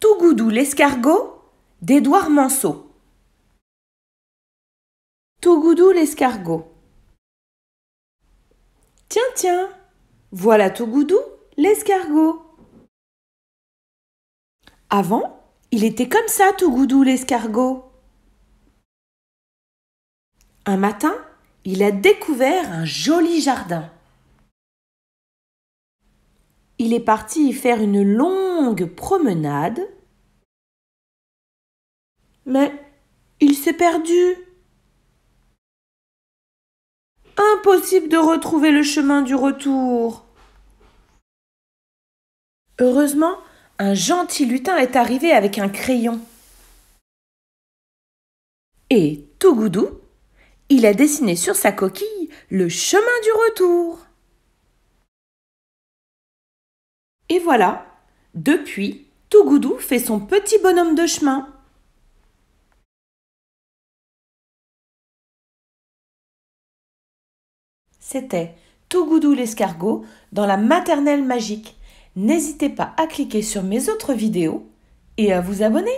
Tougoudou l'escargot d'Édouard Manceau. Tougoudou l'escargot. Tiens, tiens, voilà Tougoudou l'escargot. Avant, il était comme ça, Tougoudou l'escargot. Un matin, il a découvert un joli jardin. Il est parti y faire une longue promenade. Mais il s'est perdu. Impossible de retrouver le chemin du retour. Heureusement, un gentil lutin est arrivé avec un crayon. Et tout goudou, il a dessiné sur sa coquille le chemin du retour. Et voilà, depuis, Tougoudou fait son petit bonhomme de chemin. C'était Tougoudou l'escargot dans la maternelle magique. N'hésitez pas à cliquer sur mes autres vidéos et à vous abonner.